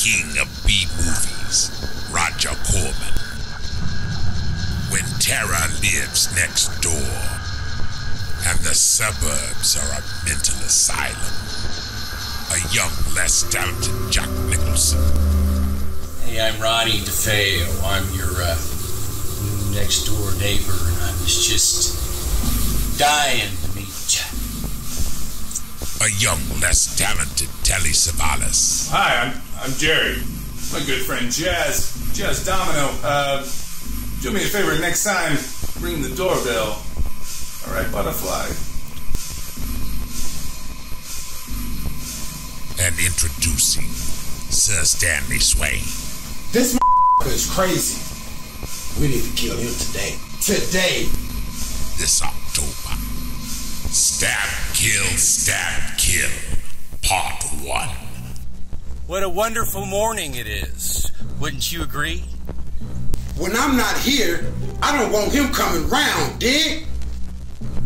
king of B movies, Roger Corman. When terror lives next door, and the suburbs are a mental asylum, a young, less talented Jack Nicholson. Hey, I'm Ronnie DeFeo. I'm your uh, new next door neighbor, and I was just dying to meet you. A young, less talented Telly Savalas. Hi, I'm I'm Jerry. My good friend Jazz. Jazz Domino. Uh, do me a favor next time, ring the doorbell. All right, butterfly. And introducing Sir Stanley Swain. This is crazy. We need to kill him today. Today. This October. Stab, kill, stab, kill. Part 1. What a wonderful morning it is. Wouldn't you agree? When I'm not here, I don't want him coming round, dig?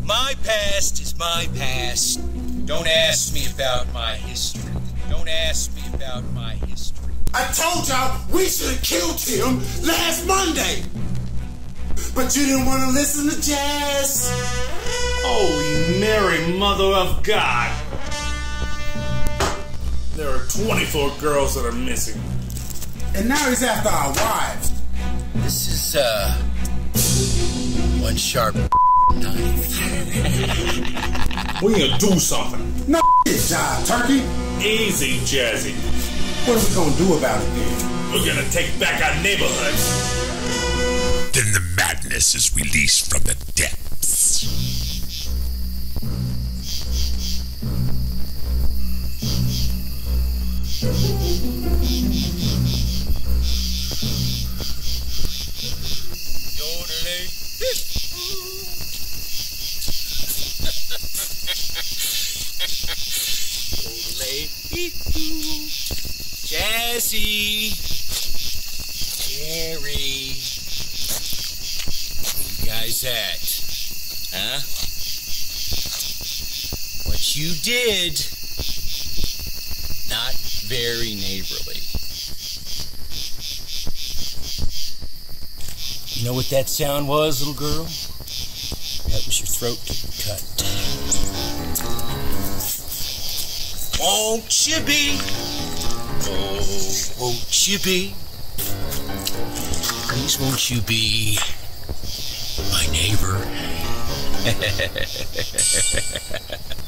My past is my past. Don't ask me about my history. Don't ask me about my history. I told y'all we should have killed him last Monday. But you didn't want to listen to Jazz. Holy Mary, Mother of God. There are 24 girls that are missing. And now he's after our wives. This is, uh, one sharp knife. We need to do something. No shit, job, turkey. Easy, Jazzy. What are we gonna do about it then? We're gonna take back our neighborhood. Then the madness is released from the depths. Jazzy, Jerry, you guys at? Huh? What you did, very neighborly. You know what that sound was, little girl? That was your throat cut. Won't you be? Oh, won't you be? Please, won't you be my neighbor?